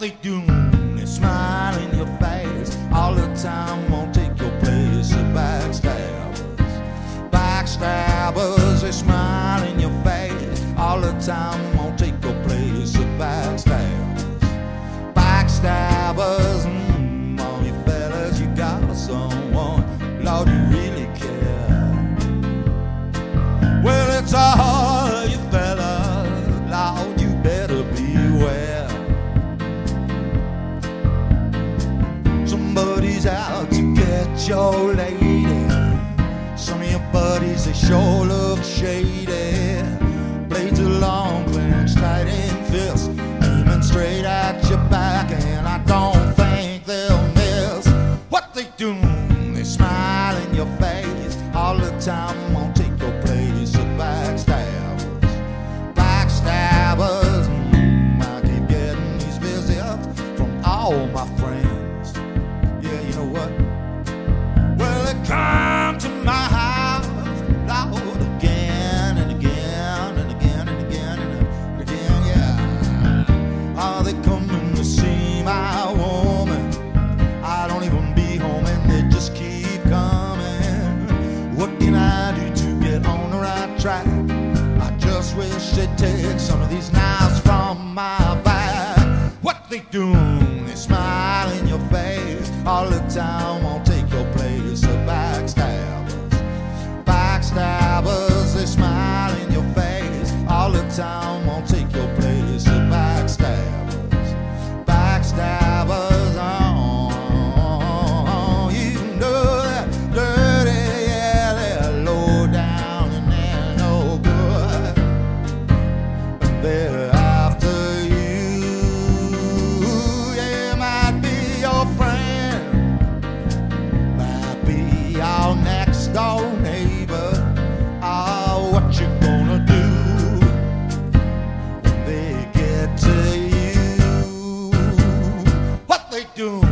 they do They smile in your face all the time. Won't take your place. The backstabbers, backstabbers, they smile in your face all the time. Won't take your place. The backstabbers, backstabbers, mm, all you fellas, you got someone. Lord, to your lady. Some of your buddies, they sure look shady. Blades are long, clenched tight in fists, aiming straight at your back, and I don't think they'll miss what they do. They smile in your face all the time, won't take your place. The backstabbers, backstabbers. Mm, I keep getting these visits from all my friends. Track? I just wish they'd take some of these knives from my back. What they do? They smile in your face all the time. Won't take your place. The backstabbers, backstabbers. They smile in your face all the time. Won't What